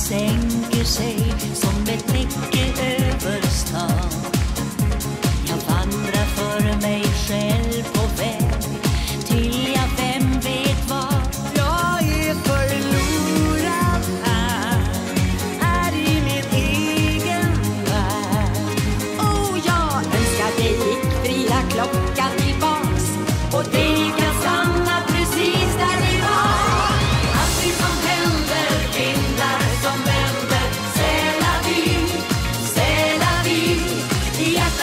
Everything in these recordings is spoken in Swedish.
dicen que se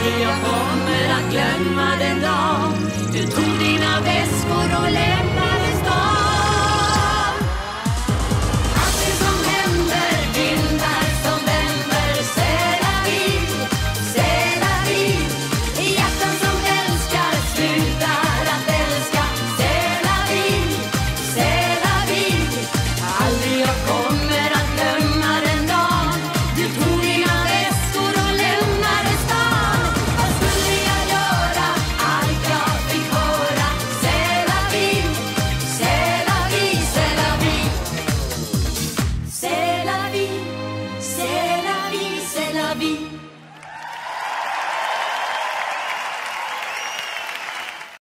aldrig jag kommer att glömma den dag du tog dina väskor och lämnade stan.